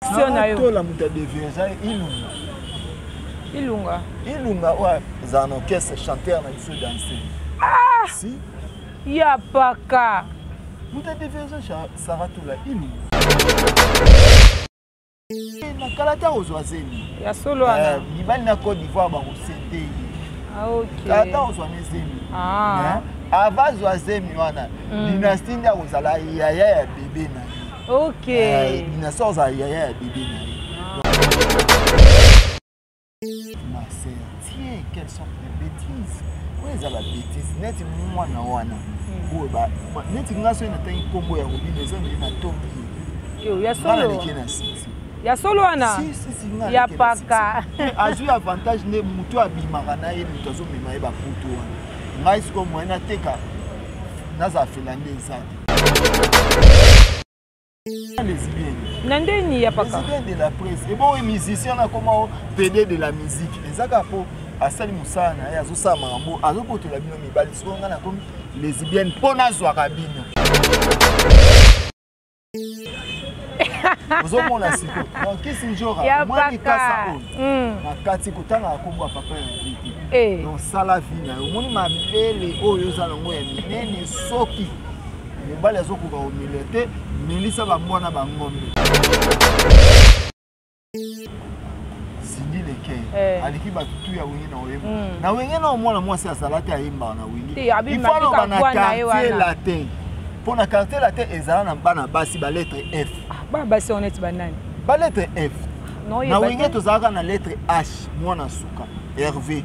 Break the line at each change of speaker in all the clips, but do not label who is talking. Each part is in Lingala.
question na yo
tola muta deverza ilunga
ilunga
ilunga oyo azala na orchestre chanteur na biso danser ah! si
ya paka
muta deverza sara tola ilunga na kala ta ozwa zemi
ya solo wana eh,
mibali na cote d'ivoire bakosete ye
ah, okay.
kala ta ozwa ne zemi
ah. eh?
ava zwa zemi wana
mm.
dynastie nde akozala yaya ya bebe na ye
ok
eh, na sa ozala yaya ya bebe na ye ma sœur tiens quelle sorte de bêtise oyo eza ba bêtise neti mwana wana hmm. oyo neti nga soki natangi nkombo ya robino eza ndenge natombi naleki na sisi
ya solo wana ya paka
azwi avantage nde motu abimaka na ye moto azomema ye bakutu wana ngai sikoyo moyen nateka nazala fela nde eza te
na nde nini ya paka
de la presse ebo oyo musicien nakoma o pede de la musique eza kaka mpo asali mosala na ye azosala makambo azobotola bino mibali soko ngai nakomi lesbienne mpo nazwaka bino ozomona sikoyo donc kisinjora omoni
kasa
oyo
hmm.
na kati kotangaka nkombo ya papa ya vie te
eh.
donc sala vie na yo omoni mabele oyo oza nango ya minene soki mobali azokoka omile te milisa bambwa na bangombe Cindy Leke
eh.
aliki bato tu ya wenge na oyemba
mm.
na wenge na omwana mwasi azala te ayembaka na wenge ifaloba na quartier latin mpo na quartier latin ezala na bana basi baletre f ah,
bana basi wana neti banani
baletre f
na
wenge tozalaka na lettre h mwana suka herve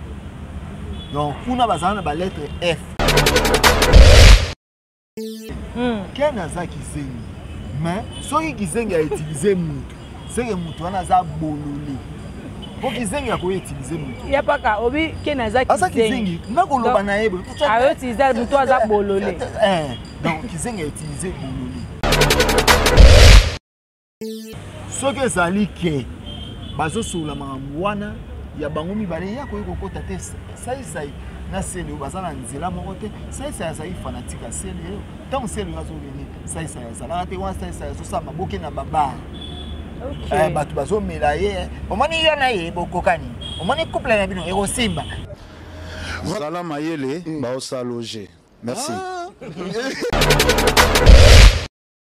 donc kuna bazala na baletre f
hmm.
ken aza kizengi mais soki kizengi autilize mutu seke mutu wana aza bolole po kizengi akoki utilize mutu
ya paka obi ken
aza
kizengi nakoloba
na ye
autilize mutu aza bolole
eh, donc kizengi autilize bolole soki ezali ke bazosolola makambo wana ya bango mibale ye akoki kokota te saisai na sele baza na nzela moko te saisai azali fanatike ya sele yo ntango sele yo azoleli saisai azalaka te wana saisai azosala maboke na
babare
eh, bato bazomela ye omoni yo na ye bokokani omoni couple na bino ekosimba
zala mayele baosaloge merci ah.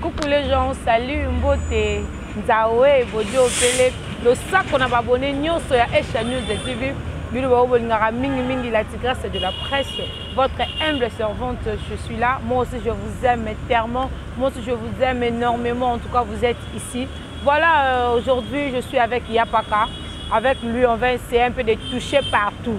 Coucou les gens, salut, mbote, nzawe, bodi opele, losako na babone nyoso ya Asia News de TV, bino bao bolingaka mingi mingi la tigresse de la presse, votre humble servante, je suis là, moi aussi je vous aime tellement, moi aussi je vous aime énormément, en tout cas vous êtes ici. Voilà, euh, aujourd'hui je suis avec Yapaka, avec lui on va essayer un peu de toucher partout.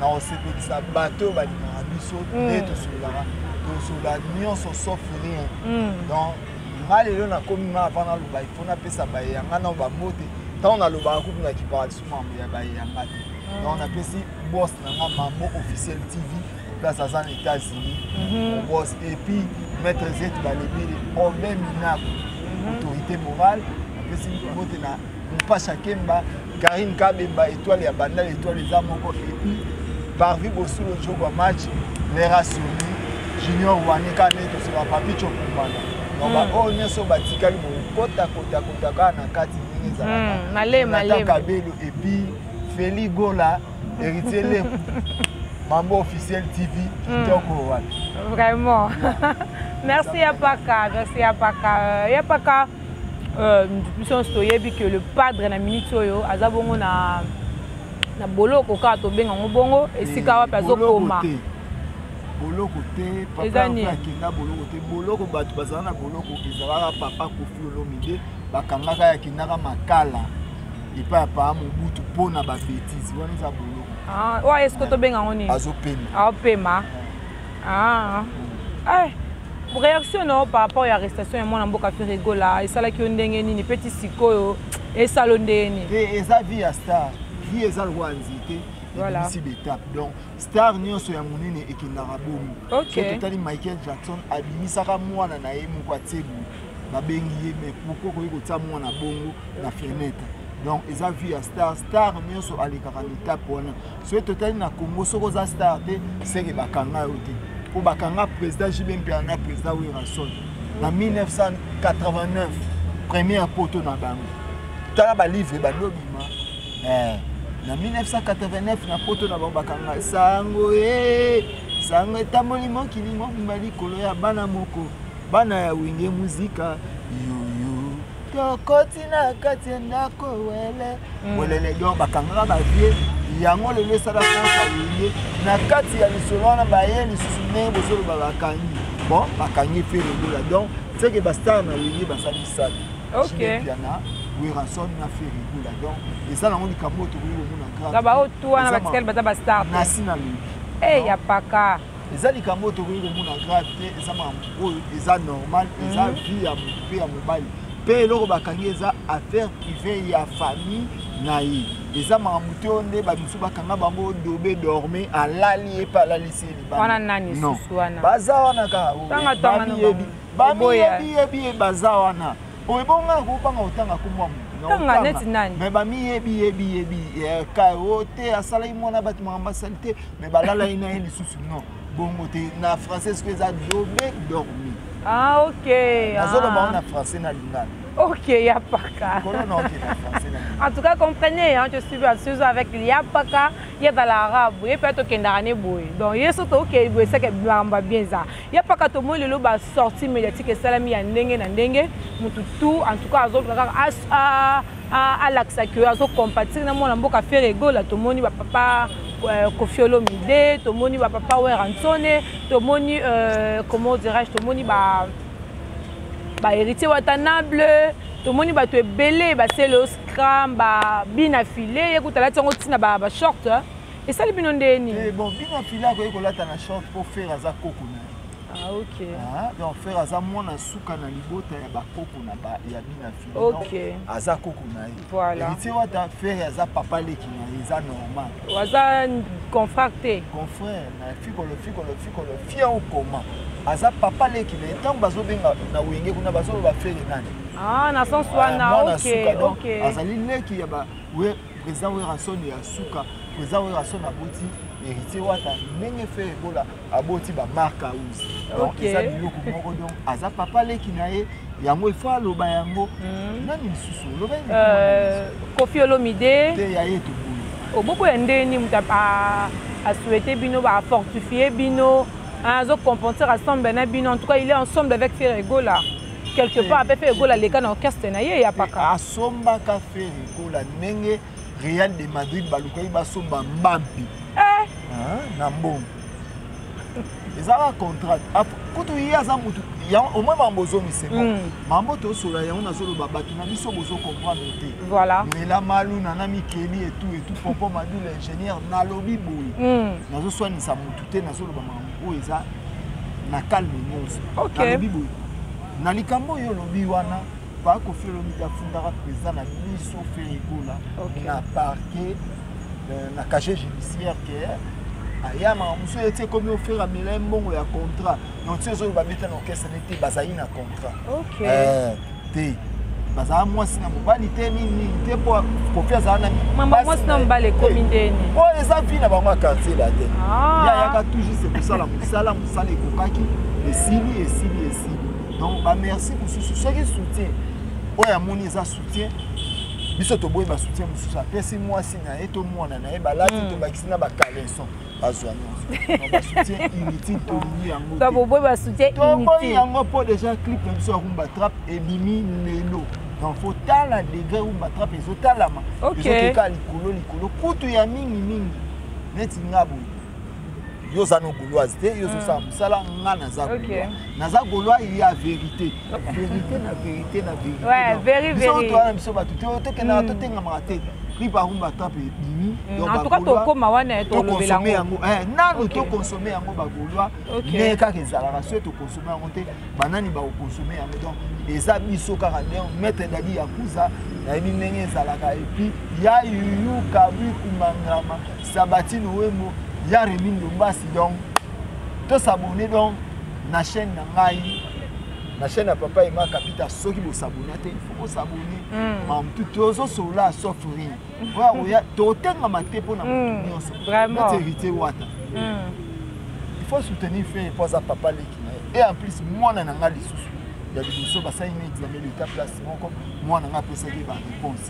na
kosepelisa bato oyo balingaka biso mm. nde tosololaka tosola nyonso sauf rien
mm.
donc ngai lelo nakomi ma avant naloba ifo napesa baye ya ngai nao bambote ntango nalobaka kutu na kiparadiso mambo ya baye ya ngai te mm. donc napesi bos na ngai mambo officiel tv place aza na états-unis mhm. bos epuis maître zet balebele obe minaku mhm. autorité morale napesi mbote na mpasha kemba karine kabemba etoile ya bandal etoile eza moko epuis barvi bosolo jogwa match lera soni junior wanika nde tosoba papicho kumbana donc hmm. baoyo nyonso batikali bokotakotakota kaka na kati ndenge
ezalaka hmm,
kabelo epuis feli gola héritier leku mambo officiel tv kitoko hmm.
wana vraiment merci ya paka merci ya paka ya paka Euh, biso nyonso toyebi que le padre na minute oyo aza bongo na na boloko kaka tobenga yango bongo esika wapi azokoma
boloko te papa akenda boloko te boloko bato bazala na boloko ezalaka papa kofi olomide bakangaka ya kendaka makala epai ya paa mobutu mpo na babetise wana eza boloko
ah, oyo eske tobenga yango nini
azopema
azopema Ah. Eh, réaction na yo par rapport ya arrestation ya mwana mboka ferigola esalaki yo ndenge nini mpe ti sikoyo esala yo ndenge nini
te eza vie ya star vie eza lokola nzete ebimisi betape donc star nyonso ya monene ekendaka
bongo
so totali michael jackson abimisaka mwana na ye moko atie boye babengi ye mais pourkoi okoki kotia mwana bongo na fenetre donc eza vie ya star star nyonso alekaka mitape wana soki totali na congo soki oza star te seke bakanga yo te mpo bakanga président jb mpela na président wirason na 1989 premier ya poto na bango tala balivre bandobima eh, na 1989 na poto na bango bakanga sango e sango etamboli mokili mobimba likolo ya bana moko bana ya wenge muzika yoyo tokoti na kati ya ndako wele
mm.
welele yo bakangaka bavie yango lelo esala konsalie na kati ya lisolo wana baye lisusu ndenge bozoloba bakangi bon bakangi mpe lobola donc seke bastar na wenge basali
sali
piana werrason na ferigula donc eza nango likambo oyo tokoki komona grave
na baoyo tu wana batikali baza bastar
nasi na
lobi eyapaka eh,
eza likambo oyo tokoki komona grave te eza makambo oyo eza normal eza mhm. vie ya motu mpe ya mobali mpe eloko bakangi eza affaire privé ya famille na ye eza makambo te oyo nde bamisusu bakanga bango dobe dorme alali ye mpe alalisi ye
libano
baza wana kaka bamiyebi bamiyebiyebi baza wana Boye bongo nga nakobanga kotanga kombo ya moto.
Tanga neti nani?
Mais bamiyebi yebi yebi eh, Kayo te asalaki mwana bato makambo asali te mais balalaki na ye lisusu non bongo te na français soki eza dobe dormi.
Ah ok.
Nazoloba
ah.
yango na français na lingala.
Ok,
Yapaka.
en tout cas, comprenez, hein, je suis suivi avec Yapaka, il est à l'arabe, il peut être au Kendarané Boy. Donc, il est surtout au Kéboy, c'est que Blamba bien ça. ya mpaka tomoni lelo ba sortie médiatique esalami ya ndenge na ndenge motu tout en tout cas azoluka kaka alakisa ke azocompatire na mwana mboka fere egola tomoni bapapa euh, kofiolo mide tomoni bapapa weransone tomoni euh, comment dirais-je tomoni ba bahéritier watanable tomoni bato ebele basele oscram babina file ye kuta alati yango ntina bashort ba esali bino ndeni
eh, bon bino fila akoki kolata na short mpo fere aza koko na ye
Ah, okay.
ah, donc frère aza mwana suka na libota ya bakoko na ba, ya bina fili okay. aza koko na ye
voilà.
héritier wata frère aza papa leki na ye eza normal
aza confrère te
confrère na fikolo fikolo fikolo fia okoma aza papa leki na ye ntango bazobenga na wenge kuna bazoloba frère nani
ah, na sens wana
ah, okay,
okay.
azali leki ya ba Président Werrason ya suka, Président Werrason aboti héritier wata ndenge fe ebola aboti ba marque house. Donc
okay.
eza biloko moko donc aza papa leki na ye yango ifo aloba yango
hmm.
nani lisusu oloba
euh, kofi olomide
te ya ye toboyi
oboboya oh, ndenge nini moto asuete bino baafortifie bino azocompensera ensemble na bino en tout cas il est ensemble avec ferregola quelque part mpe fe egola aleka na orchestre na ye ya paka eh,
asombaka fe egola ndenge real de madrid balukaki basomba mbampi
eh.
ah, na mbongo ezalaka contrat kutu ye aza motu omoi mambo ozongise
hmm.
mambo tosolola yango nazoloba bato na biso bozo comprendre te
voilà
mela maluna na mikeli etu etu pompo madula ingénieur nalobi boye
hmm.
nazoswanisa motu te nazoloba mambo oyo eza na calme nyonso nalobi boye na likambo oyo olobi wana bakofi olomidi afundaka mpenza na biso
ferikola
na parquet euh, na cachet judiciaire ke ayamaka mosusu ete ekomi ofere amela ye mbongo ya contrat donc ti ezoloba beta na orchestre nde te bazali na contrat te bazala mwasi na mobali te nini te mpo kofi azala na mama
mwasi
na
mobali ekomi ndeni
oyo eza vi na bango ya quartier la te
ah.
ye ayaka toujours se kosala mosala mosala ekokaki esili esili esili donc bamerci mosusu soki soutien oyo amoni eza soutien biso toboyi basoutien mosusu apesi mwasi na ye to mwana na ye balati hmm. tobakisi na bacaleson bazwa nyonsotobobwe basoutien tokoyi yango mpo déjà clip na biso ya rumba trap ebimi lelo donc fo tala degre rumba trap ezotalama ezokeka likolo likolo kutu ya mingi mingi neti nga boye yo oza no goloise te yo ozosala mosala nga naza golois naza golois ya verité verité na verité na verité
ouais
veri
veri
biso wana biso bato to tokendaka totengamaka te ripa rumba tape ebimi
en tout cas tokoma wana tolobela yango
nanu tokonsome yango
bagolois
ndenge kaka ezalaka soki tokonsome yango te banani bakokonsome yango donc eza biso kaka nde maître dadi yakuza nayebi ndenge ezalaka epuis ya yuyu kabi kumangama sabatino wembo ya remi ndombasi donc tosabone donc na chaîne na ngai na chaîne ya papa ema kapita soki bosabona te ifo bosabone
hmm.
mamtu tozosolola sauf rien oya koya totengama te mpo na motu hmm.
nyonso
neti héritier wata
hmm.
il faut soutenir fe mpo aza papa leki na ye et en plus mwana na ngai lisusu ya liboso basali na examen leta place moko mwana ngai apesaki baréponse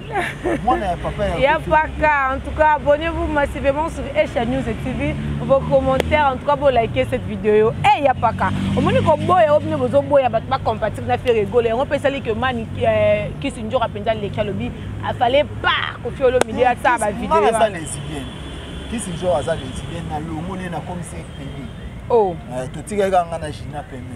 mwana ya
papa ya
ya paka en tout cas abonnez-vous massivement sur Asia News et TV vos commentaires en tout cas bo liker cette vidéo eh hey, ya paka omoni ko boya obine bozo boya bato ba compatir na faire rigolo yango pe sali que mani euh, kisi njora penza leki alobi afale pas ko fiolo milieu ya
ta ba vidéo ngana sana
esikieni kisi
njora aza lesbienne na
longo
ne na komisi pembe oh euh, totikaki kanga na gina pembe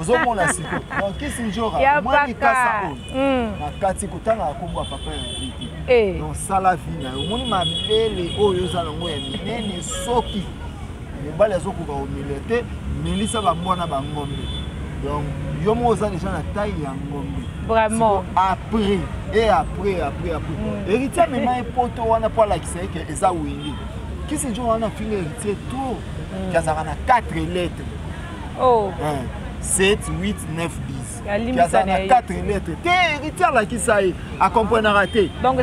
ozomona sikoyo donc kisi njora mwa
mikasa
oyo
hmm.
na kati kotangaka nkombo ya papa ya vite
eh.
donc sala vi na yo omoni mabele oyo oza nango ya minene soki mobali azokoka komile te milisa bambwa na bangombe donc yo moko oza deja na taille ya ngombe
vraiment
après et après après après
mm.
héritier amema ye poto wana mpo alakisa ye ke eza wenge kisi njo wana afinga héritier tour mm. azalaka na 4 lettre
oh.
7 8 9 10 aza
na
4 lettre te héritier alakisa ye akomprenaka te
donc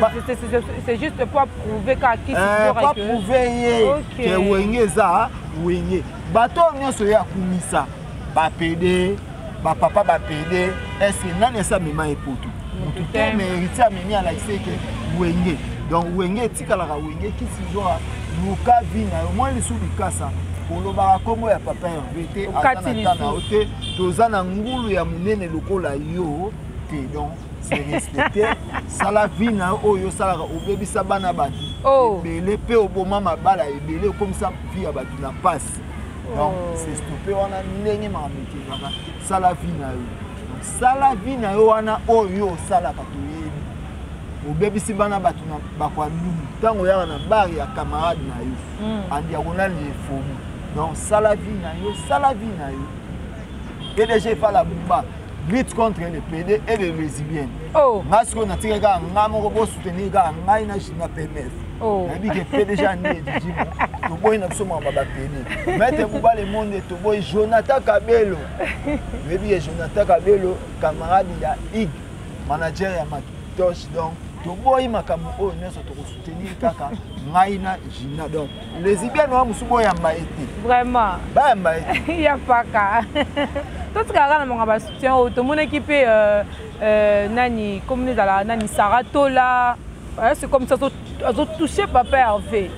c'est juste po approuve kaka kisipo
approuve ye ke wenge eza wenge bato oyo nyonso ye akumisa bapede bapapa bapede eske nani esi amema ye poto motu te mais héritier amemi alakisa ye ke wenge donc wenge tikalaka wenge kisizora luka vi na yo mwa lisu likasa kolobaka nkombo ya papa herve te aza na tana yo te toza na ngulu ya monene lokola yo te donc se respecte sala vi na yo oyo osalaka obebisa bana bato
oh.
ebele mpe oboma mabala ebele okomisa vi ya bato na mpasi donc
oh.
se stope wana ndenge makambo ekendaka sala vi na yo sala vi na yo wana oyo osalaka toye obebisi bana bato na bakwandungu ntango oyaka na bar ya camarade na yo hmm. andiagonal ya efomi donc sala vie na yo sala vie na yo pdg fala bumba lutte contre le pede et le lesbienne
oh.
nga sikoyo natika kaka nga moko bosoutenir kaka ngai na na pmf
oh.
nayebi ke pdg ande edijimo toboyi na biso makambo bapede maitre buba le monde toboyi jonathan kabelo oyebi ke jonathan kabelo camarade ya ig manager ya matoche donc toboyi makambo oyo nyonso tokosoutenir kaka ngai na gina donc lesibiane wana mosusu boyamba ye te
vraiment
bayamba ye te
ya paka totikala kaka na manga basoutien oyo tomonaki mpe euh, euh, nani komi ezalaka nani sara tola c'est comme ça azo touche papa herve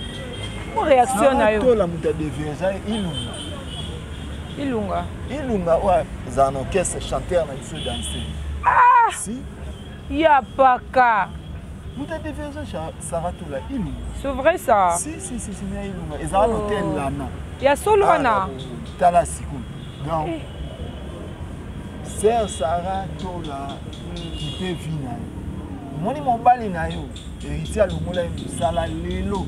po réaction na yo
tola moto ya devi eza ilunga
ilunga
ilunga oyo azala na orchestre chanteur na biso danse ah! si
ya paka
moto ya devi eza sara tola ilunga
c'est vrai ça
si si si si na ilunga ezala na hotel oh. lana
ya solo wana
ah, tala sikoyo donc eh. sœur sara tola kipe vi na yo omoni mobali na yo Héritier alongola ye mosala lelo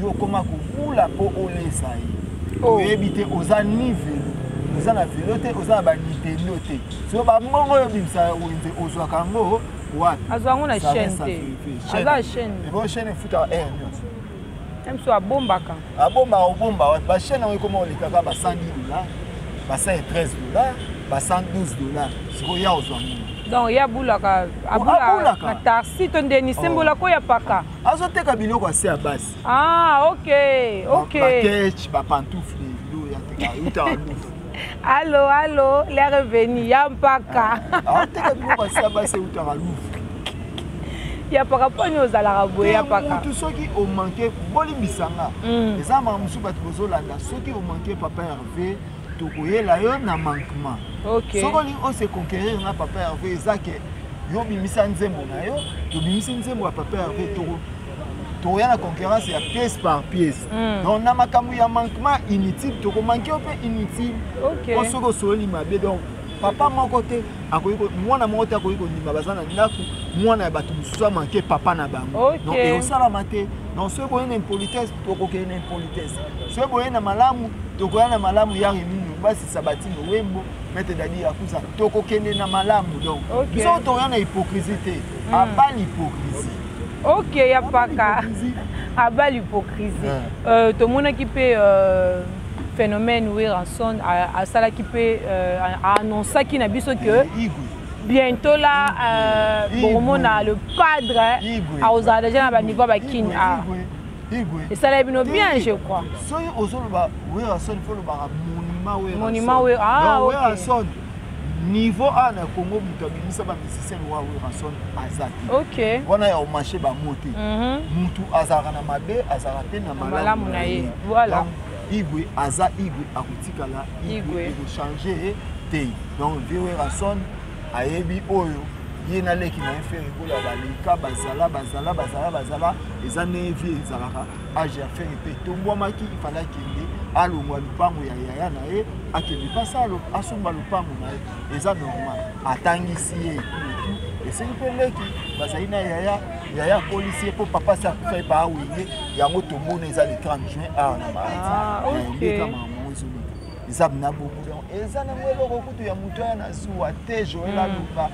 yo okoma kobula mpo olesa ye
oh.
oyebi te oza ni velo oza na velo te oza na banitendo te so bambongo oyo obimisa wenze ozwaka yango wapi
azwa yango na chaîne te aza chaîne
ebo chaîne efutaka heure nyonso
biso abombaka
abombaka obomba wapi bachaine yango ekoma olekaka ba 100 dollars ba 113 dollars ba 112 dollars sikoyo ya ozwa nini
donc ye abulaka
abulaka
na tarsi to nde nisembola oh. ko ya paka
azoteka biloko ase ya basi
ah ok ok
bakech bapantouffle bilo ya teka utaka lufu
Allo, allo, les revenus, ya mpaka.
Ah, teka bino basaba se utaka lufu.
ya paka mpo nini ozalaka boye ya
pakamutu soki omanke bolimbisa nga
mm.
eza makambo mosusu bato bozolanda soki omanke papa herve tokoyela yo na manquement
okay.
soki olingi ose conquérir nga papa herve eza ke yo obimisa nzembo na yo tobimisi nzembo ya papa herve toya na concurrence ya pièce par pièce
mm.
donc na makambo ya manquement inutile tokomanke yo mpe inutile
okay.
po soki osololi mabe donc papa moko te akoki mwana moko te akoki kondima baza na ndako mwana ya bato mosusu amanke papa na bango
okay.
donc ekosalama te donc soki boye na impolitesse tokokende na impolitesse soki boye na malamu tokoya na malamu ya reminu basi sabatino wembo mete dadi yakuza tokokende na malamu donc
okay.
biso toya na hypocrisie te mm. abali hypocrisie
ok ya paka aba l'hypocrisie
ah.
euh, tomonaki mpe euh, phénomène weranson asalaki mpe euh, aannonsaki na biso
que
bientôt là euh, bokomona le padre akozala deja na baniveau ya
bakine
ah. esalaki bino bien je crois
soki ozoloba weranson fo olobaka monument
weranson ah,
niveau awa na congo moto abimisa bamusicien lokola werrason aza te wana ya omashe bango te
motu
mhm. azalaka na mabe azalaka mpe na
malamu na ye
igwe aza igwe akotikala
igwe
ekochange ye te donc vie werrason ayebi oyo ye na leki na ye fere kola baleka bazala bazala bazala bazala eza ne vie ezalaka age ya fere mpe etombwamaki ifale akende alongwa lupango ya yaya na ye akende mpasi asomba lupango na ye eza normal atangisi ye etu esengi mpe leki bazali na yaya yaya akolisi ye mpo papa si akufa epa awenge yango tomona eza le 30 juin awa na baadeka mama ezobika eza na bobu eza nango eloko kutu ya moto aya na zuwa te joel aloba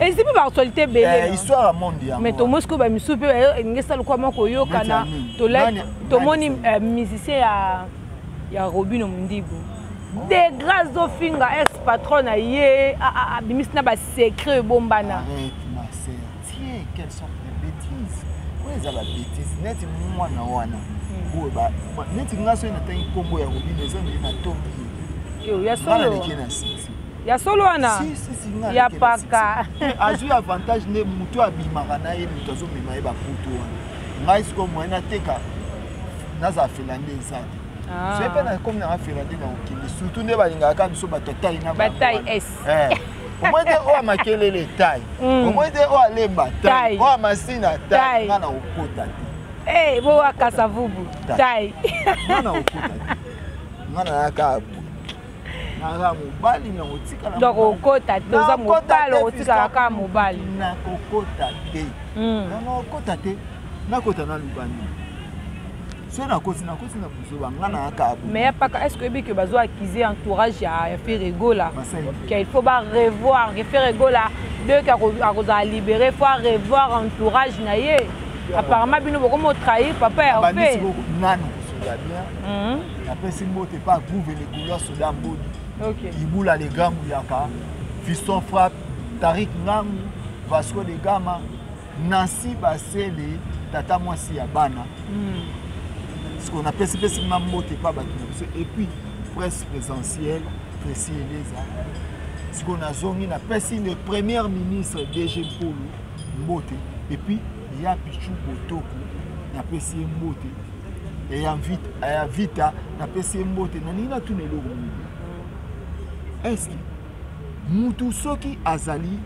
ezipi
baactualité ebele
histoire ya monde yango
mais tomoni sikoyo bamisusu mpe elingi esala lokwa mwa
koyokana
tomoni musicien ya ya robino mondibu de grâce ofinga ex patron na ye abimisi na basecret ebombana
eza babetise neti mwana wana oyo neti nga soki natangi nkombo ya robino eza nde natombi
ye oyo
ya
solo ya solo wana ya paka
azwi avantage nde motu abimaka na ye motu azomema ye bakutu wana ngai sikoyo moye nateka nazala finlande eza te
ah.
soki mpe nakomi nanga finlande na kokende surtout nde balingaka kaka biso bato atai na batai
s
eh. omoi te oyo amakelele tai
mm.
omoi te oyo alemba tai oyo amasina tai nga na kokota te
eh, bowakasa vubu tai
nga na kokota te nga nayaka naza mobali na otikala
donc okota te oza mobali otikala kaka mobali
nakokota te
hmm.
nakokota te nakota na lubani soki nakosi nakosi na buzoba nga na yaka
mais apaka est ce que oyebi ke bazo accuse entourage ya ferregola
ke
il faut ba revoir ke ferregola de ke akozala libéré faut revoir entourage na ye apparemment bino bokomo trahir papa ya fe
nani kosola bien
hmm.
napesi mbote epa grouve legulu ya soda mbodi ibula le grand muyaka fiston frappe tarik ngangu vasco de gama nansi basele tata mwasi ya bana
hmm.
sikoyo napesipesi nga mbote epa bato na biso epuis presse présentielle presi eleza sikoyo nazongi napesi le première ministre dg mpolu mbote epuis ya pichu botoko napesi ye mbote ya eh, vita napesi ye mbote nalingi natuna eloko mingi eske mutu soki azali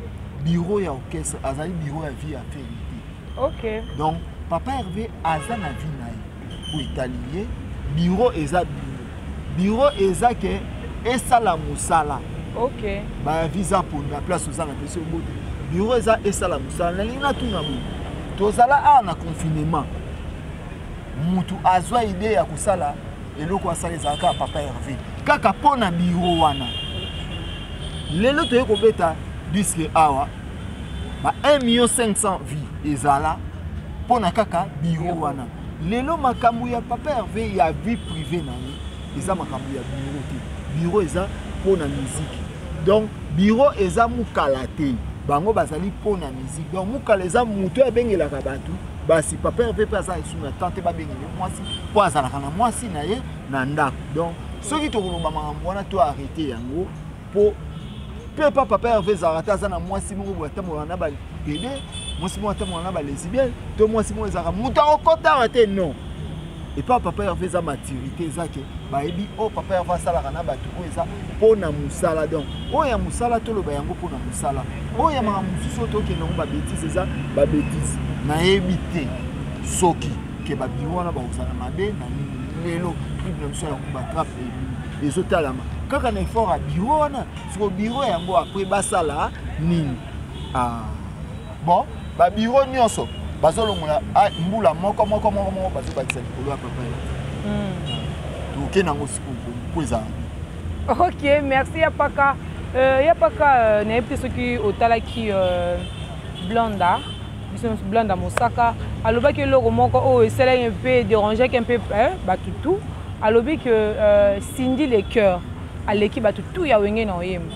biro ya orchestre azali biro ya vie ya feri
te okay.
donc papa herve aza na vie na ye po etali ye biro eza biro biro eza ke esala mosala
okay.
bayavi eza ponda place oza na pesi obote biro eza esala mosala nalingi natuna boye tozala awa na confinement mutu azwa idee ya kosala eloko asala ezalaka papa herve kaka mpo na biro wana lelo toye kobeta diske awa ba 1 million 500 vie ezala mpo na kaka biro wana lelo makambo ya papa herve ya vie privé na ye eza makambo ya biro te biro eza mpo na miziki donc biro eza mokala te bango bazali mpo na miziki donc mokala eza moto abengelaka bato basi papa herve mpe aza lisusu na temps te babengi ye mwasi mpo azalaka na mwasi na ye na ndako donc soki tokoloba makambo wana to arrete yango mpo mpe pa papa herve ezalaka te aza na mwasi moko boye atambolaka na bapede mwasi moko atambolaka na balesibienne to mwasi moko ezalaka moto akokotaka te non epa papa herve eza maturité eza ke bayebi oyo oh, papa herve asalaka na bato oyo eza mpo na mosala donc oyo ya mosala toloba yango mpo na mosala oyo ya makambo mosusu oyo tokende yango babetise eza babetise nayebi te soki ke babiro wana bakozala mabe na nini lelo tribu na biso ya kubatrape ezotalama kaka na effort ya biro wana siko biro yango apres basala nini ah. bon babiro nyonso bazolongola ah, mbula moko moko moko moko bazobakisa likolo ya papa hmm. toke nango sikopo ezala
ok merci ya paka euh, ya paka euh, nayebi te soki otalaki euh, blanda biso nyonso blanda mosaka alobaki eloko moko oyo oh, esalaki mpe dérangeaki mpe bato tout alobi ke cindy le cœur aleki bato tout ya wenge na oyemba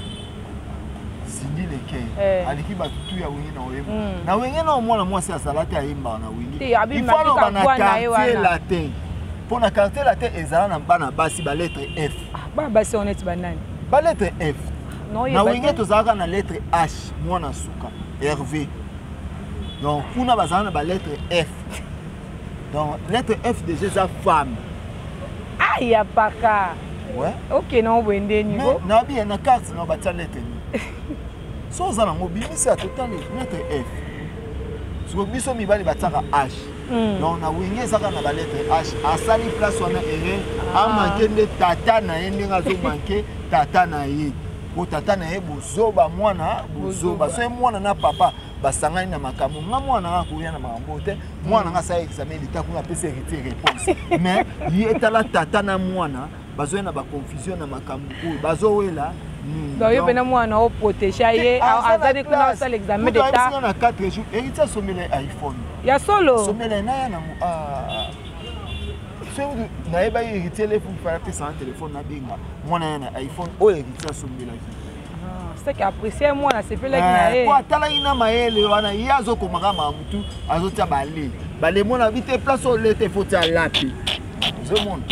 Cindy Leke
eh.
aliki bato tu ya wenge na oyemba
mm.
na wenge na omwana mwasi azala te ayembaka na wenge ifo aloba na quartier latin mpo na quartier latin ezala na bana basi baletre f
ah, bana basi wana eti banani
baletre f
na
wenge tozalaka na lettre h mwana suka herve donc kuna bazala na baletre f donc lettre f déjà eza femme
ah ya paka
ouais.
ok na oboye nde niveau
na bien na carte na batia lettre ni so oza nango bimisi ya total lettre f siko biso mibali batiaka h
hmm.
donc na wenge ezaka na baletre h asali place wana ere ah. amanke nde tata na ye ndenge azomanke tata na ye po tata na ye bozoba mwana bozoba so ye mwana na papa basangani na makambo nga mwana akoya na makambo te mwana nga asala examen leta kuna apesi héritier réponse mais ye tala tata na mwana bazoya na baconfusion na makambo oyo bazowela hmm,
donc yo mpena mwana oprotege ye ah, azali kuna osala examen d'état
na 4 jours héritier asomela iphone
ya solo
asomela ye naya nango ah. soki nayebaki héritier lefu fala apesana telefone nabenga mwana ya na iphone oyo héritier asombelaki
seke apprécie mwana asepelaki na eh, ye
po atalaki na mayele wana ye azokomaka mamutu azotia bale bale mwana bi te place olete foti alapi ozomona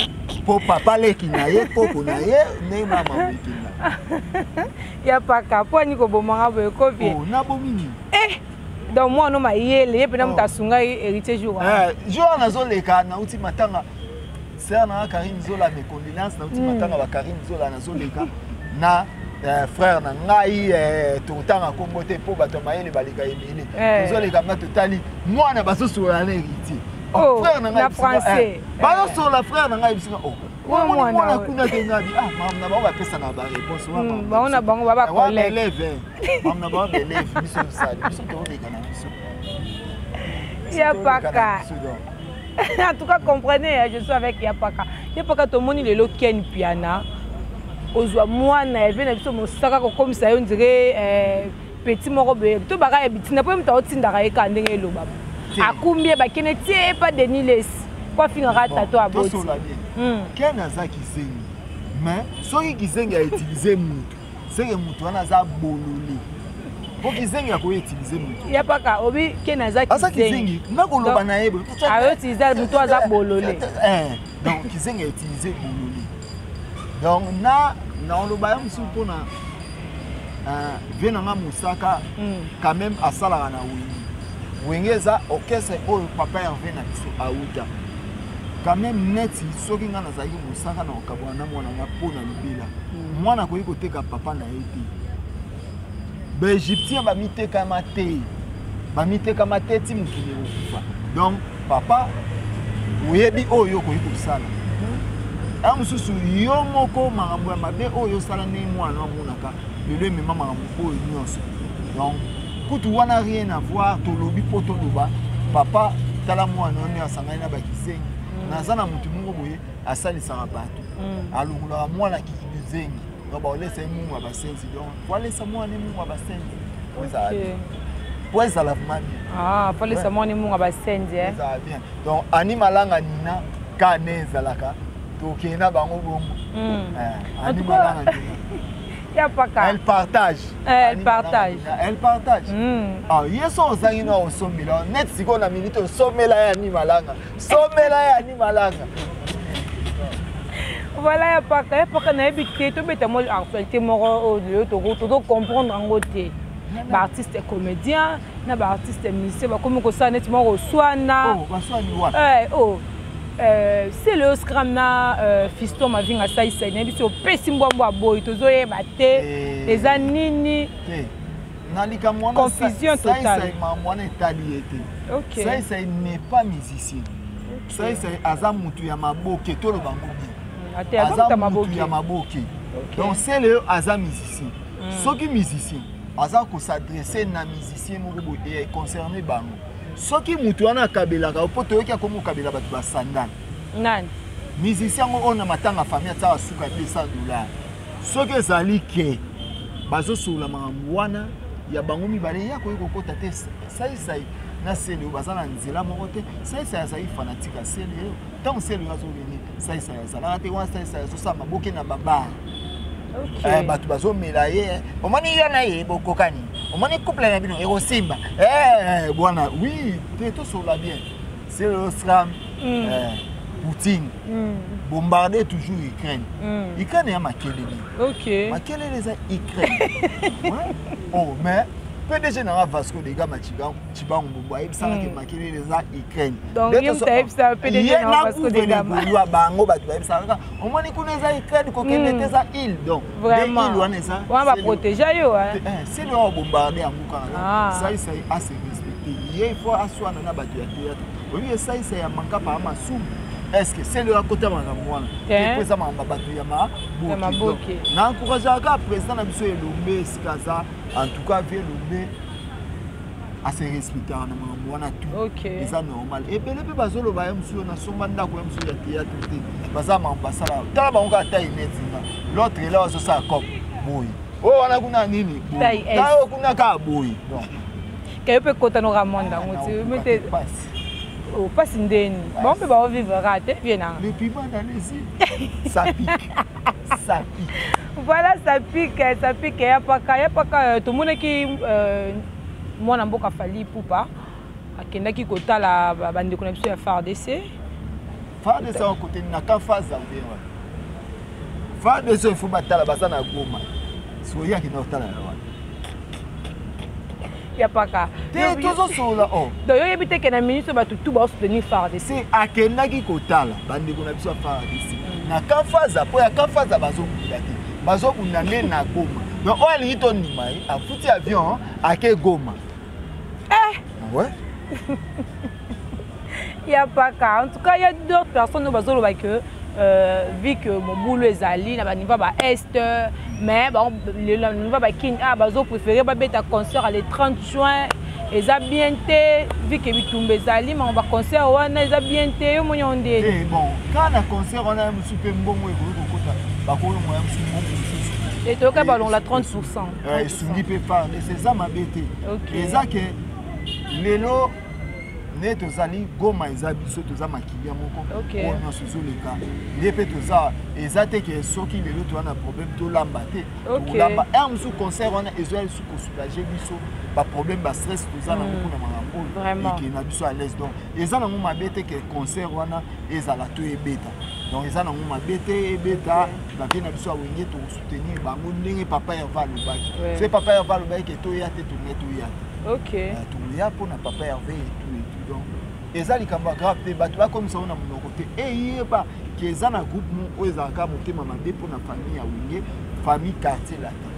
po papa leki na ye koko na ye ndenge mama leki na
ya paka po ani kobomanga boye kopi oh,
nabomi nini
eh, donc mwana mayele ye mpena moto oh. asungai héritier jour eh,
jour nazoleka nauti matanga Sœur na Karine Zola mes condoléances na uti matanga ba Karine Zola na zoleka na Eh, frère na ngai eh, totanga nkombo te mpo bato ya mayele baleka ebele
eh.
tozoleka nga totali mwana bazosolola na héritier
oh, oh,
frère na ngai bazosolola frère na ngai bisinga oh,
mwana
kuna te ngabi ah, mama na bango bapesaka baréponse
hmm, bango na bango
babaeleve mama na bango baeleve biso tosali biso toleka na biso
ya paka en tout cas comprenez je suis avec yapaka yapaka tomoni lelo ken piana ozwa mwana ya vie na biso mosaka kokomisa yo ndire eh, petit moko boye to baka ya bitina mpo ye moto aotindaka ye kaka ndenge elobama akumbi ye bakende tie epa denis lesi mpo afingaka tato aboti
ken aza kizengi mais soki kizengi autilize motu seke moto wana aza bolole po kizengi akoki utilize moto
ya paka obi ken aza kizengi
nga
koloba
na ye ayo
utilize moto aza bolole
eh, donc kizengi a utilize bolole donc na naoloba ya mosusu mpona euh, vie na nga mosaka
hmm.
quand même asalaka na wengi wenge eza orchestre oyo papa herve na biso auta quand même neti soki ngai nazalaki mosaka na kokabwana na mwana nga mpo na libela hmm. mwana akoki koteka papa na ye te baegyptien bamitekama te bamitekama te ti mokili ekokufa donc papa oyebi oyo okoki kosala ya mosusu yo moko makambo ya mabe oyo osala ndenge mwana amonaka lelo emema makambo oyo nyonso donc kutu wana rien avoir tolobi mpo toloba papa tala mwana wana asangani na bakizengi naza na motu moko boye asalisaka bato mm. alongolaka mwana kizengi donc baolesa ye mungu ya basenzi donc walesa mwana ye mungu ya basenzi po ezala bien po ezala vraimen bien
ah, po alesa mwana ye mungu ya basenzi eh.
ezala bien donc ani malanga nina ka ne ezalaka tokende na bango bongo
mm.
eh, ani malanga nina Elle partage.
Eh, elle partage.
Elle partage.
Mm.
Ah, yeso ozangi na osombela. Net siko na minute osombela ya ni malanga. sombela ya ni malanga
voilà ya paka ya paka nayebi te tobeta mwa actualité moko oyo lelo tozo comprendre yango te baartiste comédien na baartiste musicien bakomi kosala neti mwa koswana
oh,
eh, oh. Euh, se le scram na euh, fiston mavinga asalisa nayebi so opesi mbwambwa boyi tozoyeba te
eh.
eza nini
na likambo wana
confusion totale
makambo wana etali ye te saisai n'est pas musicien saisai aza mutu ya maboke toloba ngo bien aza mutu ya maboke donc seleyo aza musicien hmm. soki musicien aza kosadresse na musicien moko boye concerne bango soki mutu wana akabelaka mpo toyoki akomi kokabela bato basandale
nani
musicien yango oyo na matanga famille atyaka suka 200 dollars soki ezali ke bazosolola makambo wana ya bango mibale ye akoki kokota te saisai na sele baza na nzela moko te saisai azali fanatike ya sele yo ntango sele yo azoleli saisai azalaka te wana saisai azosala maboke na
babare
eh, bato bazomela ye omoni yo na ye bokokani omoni couple na bino ekosimba eh, bwana wi te tosolola bien C'est le slam.
Mm.
Euh, Poutine.
Mm.
Bombarder toujours Ukraine.
Mm.
Ukraine est à Makelele.
Ok.
Makelele est à Ukraine. ouais. Oh, mais PDG na Vasco de Gama Chibangu Chibangu Mbumbu ayebisaka ke Makelele est à Ukraine.
Donc
il
est ayebisa PDG na Vasco de Gama.
Ye na bango bato bayebisaka omoni kuna eza Ukraine kokende te eza île donc.
Vraiment.
Île wana eza.
Wana ba
protéger yo. C'est le bombarder
Ah.
saisa ye ase respecte ye il faut aswana na bato ya théâtre oyebi ye saisa ya mankapa amasumu estce sele oyo akota makambo wana po eza makambo bato ya maboki na encourageaka kaka président na biso elombe esika aza en tout cas vie elombe ase respectaka na makambo wana
tout
eza normal ebele mpe bazoloba ye mosusu nasomba ndako ya mosusu ya théâtre te baza makambo basalaka tala bango kaka ta eneti nga l'autre ela bazosala cop boye oyo wana kuna nini tayo kuna kaka boyi
kayo mpe kotanoka monde yango ti mete mpasi ndeni bango mpe baovivraka te vie nanga voilà sapike sapike yapaka yapaka euh, tomonaki euh, mwana mboka fali pupa akendaki kotala bandeko na biso ya fardc
fade eza kote na ka faza obe wana fade ezo ifo batala baza na goma soki akenda kotala ya wana
ya paka
te tozosolola o oh.
donc yo yebi te ke na ministre bato tu baosoutenir fardc
akendaki kotala bandeko na biso ya fardc mm. na kafaza mpo ya kafaza bazobunda te bazobunda nde na goma donc oyo alingi tondima ye afuti avion ake goma
eh.
Ah ouais
ya paka en tout cas ya d'autres personnes oyo bazoloba que euh, vu que mobulu ezali na baniveau ba est mais niveau ba kin a ah, bazopréféré babeta concert le 30 juin eza bien te vu que bitumba ezali mama baconcert wana eza bien te yo moni onde
eh, bon ka na concert wana ya mosusu mpe mbongo ekoki kokota bakolongo ya mosusu mbongo mosusu
etoyoka balongola 30
pourcent esungi mpe fardes eza mabe te eza ke lelo nde tozali goma eza biso toza makilia moko oyo nyonso ezoleka nde mpe toza eza te ke soki lelo toza na problème tolamba te tolamba heure mosusu concert wana ezoya lisusu kosoulage biso baproblème bastress toza na moko na makambo oyo eke na biso à l'aise donc eza nango mabe te ke concert wana ezala to ebeta donc eza nango mabe te ebeta bapie na biso ya wenge tenir bango ndenge papa herva alobaki se papa herva alobaki ke toya te tolingai toya te
euh,
toya mpo na papa herve etu etu donc eza likambo ya grave te bato bakomisa yango na monoko te eyeba ke eza na groupe mo oyo ezalaka motema mabe mpo na famille ya wenge famille quartier latin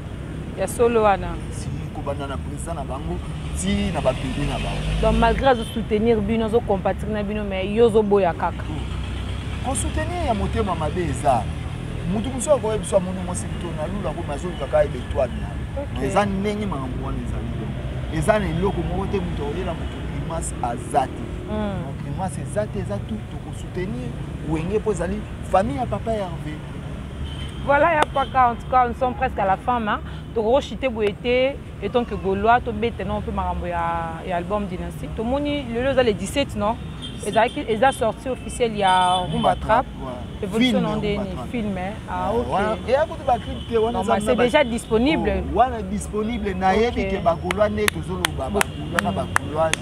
ya solo wana
si kobanda na président na bango ti na bapede na bango
donc malgré azosoutenir bino azocompatire na bino mais yo ozoboya kaka
kosoutenir ya motema mabe eza mutu mosusu akoya biso amoni mwasi bitoni alula komi azoluka kaka ebe etwale na
ye
eza ndenge makambo wana ezali eza na eloko moko te moto akolela moto grimace aza te hmm. grimace eza te eza tu tokosoutenir wenge mpo ezali famille ya papa herve
voilà ya paka en tout cas nous sommes presque à la fin ma tokokoshite boye te etant que gaulois tobeta nao mpe makambo ya, ya album dynastie tomoni lelo eza le 17 non ezalaki eza sorti officielle ya rumba trap evolution na
nde ni
film c'est déjà disponible
oh, wana disponible nayebi ke bagaulois nde tozoloba bagaulois na bagauloise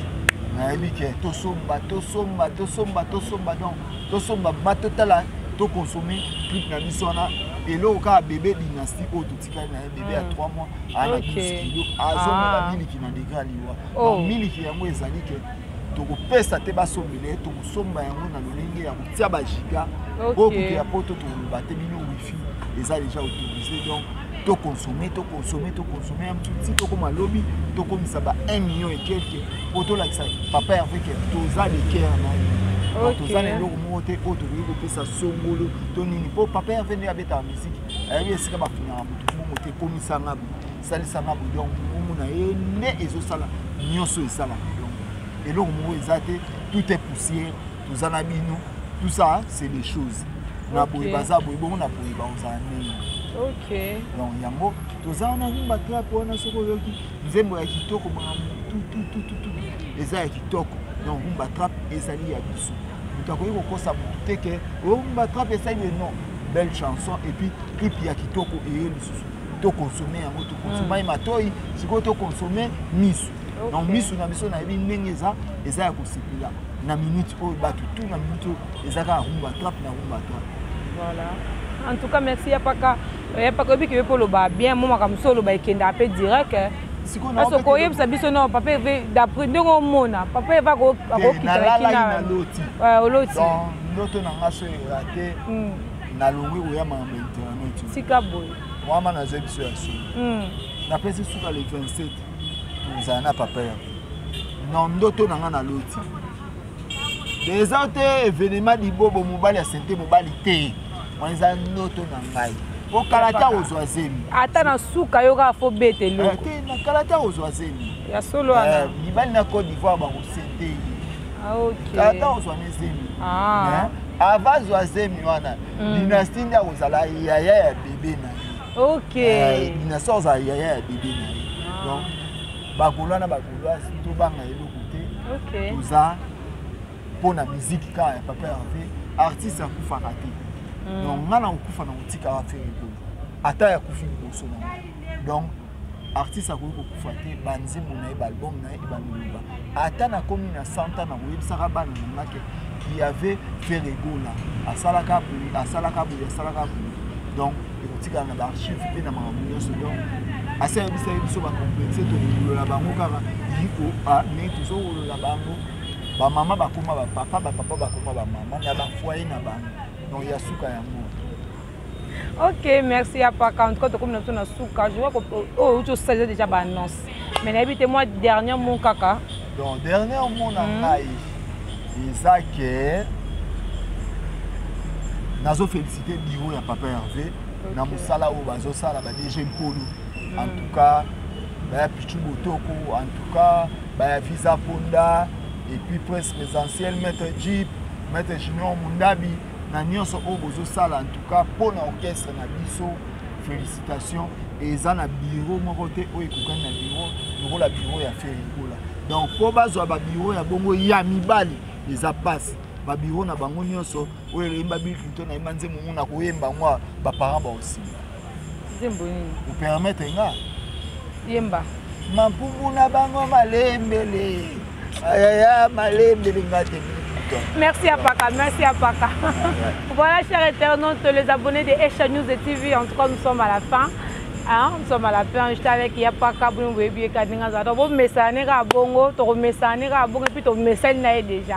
nayebi ke tosomba tosomba tosomba tosomba donc tosomba ma totala toconsomme clip na biso wana eloko kaka bebe dynastie oyo atikali na ye bebe ya 3 mois aa
na
12 kilo azomela
ah.
miliki na degra liwa
oh.
miliki yango ezali ke tokopesa te basombela ye tokosomba yango na lolenge ya kotia
bajiga
oyo kutu ya poto tokoloba te bino wifi eza deja autorise donc toconsomme toconsomme toconsomme ya mtuti tokoma lobi tokomisa ba 1 million et quelque mpo tolakisa papa herve ke toza de care na ye toza na eloko moko te oyo tokoki kopesa songolo to nini mpo papa herve nde abetaka miziki ayebi esika bafingaka moto bongo te ekomisa nga salisa nga bo donc bongo na ye nde ezosala nyonso esalaka donc eloko moko eza te tout est poussière toza na bino tout ça c'est des choses na boye baza boye bongo na boye bakozala ndenge donc yango toza wana himba trape wana soki oyoki nzembo ya kitoko makambo tututututu eza ya kitoko donc humba trape ezali ya biso moto akoki kokosa moto te ke humba trape esali ye non belle chanson et puis clip ya kitoko eye lisusu to consommer yango to consommer mm. matoyi sikoyo to consommer misu
okay.
donc misu na biso nayebi ndenge eza eza ya kosepela na minute oyo bato tu na minute oyo eza kaka rumba trap na rumba trap
voilà en tout cas merci ya paka ya paka oyebi ke yo mpe oloba bien mo makambo so oloba ekendaka mpe direct eh. aso koyebisa biso no papa eve d'après ndenge omona papa eve
akokitaaoloti ndoto na nga so erate
hmm.
nalongwe koya makambo ya internet
tika boye
wama nazwa biso ya solo
hmm.
napesi suka le 27 tozala na papa ya na ndoto na ngai naloti eza te evenema libobo mobali ya sente mobali te wana eza ndoto na ngai po kalata ozwa zemi
ata na suka yo kaka fo bete
eh,
eloko
te na kalata ozwa zemi
ya solo wana
eh, libali na cote d'ivoire bakosete ye
ah,
kalata ozwa ne zemi
ah.
eh? ava azwa zemi wana
mm.
dynastie nde akozala yaya ya bebe na ye
ok
eh, dynastie akozala yaya ya bebe na ye
ah.
donc bagolo wana bagolo tobanga eloko te toza mpo na miziki kaka ya papa herve artiste akufaka te
mm.
donc ngai nakokufa na kotika afere ekolo ata yakufi liboso na ngai donc artiste akoki kokufa te banzembo na ye baalbum na ye baloluba ata nakomi na santa na koyebisaka bana na nga ke yave feregola asalaka boye asalaka boye asalaka boye donc ekotikala na baarchive mpe na makambo nyonso donc asi ayebisa ye biso bacomplexe tokolola bango kaka ioa me tozokolola bango bamama bakoma bapapa bapapa bakoma bamama na bafoye na bango donc ya suka yango
ok merci ya paka en tout cas tokomi na biso na suka je vois oyo oh, outi osalisa déjà baannonce mais nayebi te mwa dernier mot kaka
donc dernier mot na
hmm.
ngai eza ke nazo félicité biro ya papa herve na mosala oyo bazosala badg nkolu hmm. en tout cas baya pichu botoko en tout cas baya visa ponda et puis presque essentiel maître jeep maître junior mundabi na nyonso oyo bozosala en tout cas mpo na orchestre na biso félicitation eza na biro moko te oyo ekokani na biro lokola biro ya ferikola donc mpo bazwa babiro ya bongo ya mibali eza mpasi babiro na bango nyonso oyo eyemba bill clinton ayemba nzembo ngo na koyemba ngo baparent baosimba
Nzembo nini?
Opermettre nga.
Yemba.
Mampumu na bango malembele. Ayaya malembele nga te.
Merci à Paka, merci à Paka. voilà, chers internautes, les abonnés de Esha News et TV, en tout cas, nous sommes à la fin. Hein, nous sommes à la fin, j'étais avec Yapaka, Bouyembo et Bieka, Dingaza. Donc, vous messez à Bongo, vous messez à Bongo, et puis vous messez déjà.